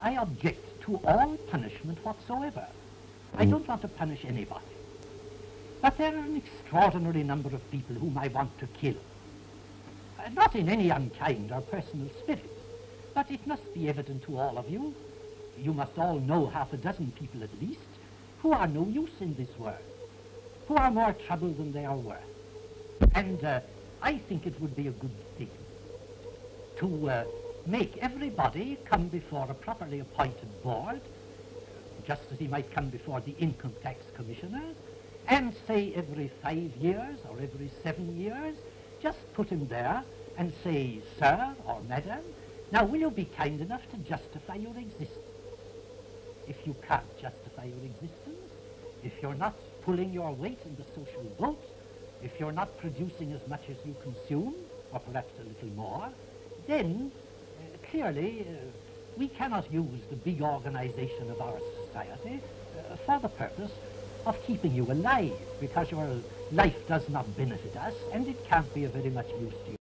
I object to all punishment whatsoever. I don't want to punish anybody. But there are an extraordinary number of people whom I want to kill. Uh, not in any unkind or personal spirit, but it must be evident to all of you, you must all know half a dozen people at least, who are no use in this world, who are more trouble than they are worth. And uh, I think it would be a good thing to uh, make everybody come before a properly appointed board, just as he might come before the income tax commissioners, and say every five years or every seven years, just put him there and say, sir or madam, now will you be kind enough to justify your existence? If you can't justify your existence, if you're not pulling your weight in the social boat, if you're not producing as much as you consume, or perhaps a little more, then clearly, uh, we cannot use the big organization of our society uh, for the purpose of keeping you alive, because your life does not benefit us, and it can't be of very much use to you.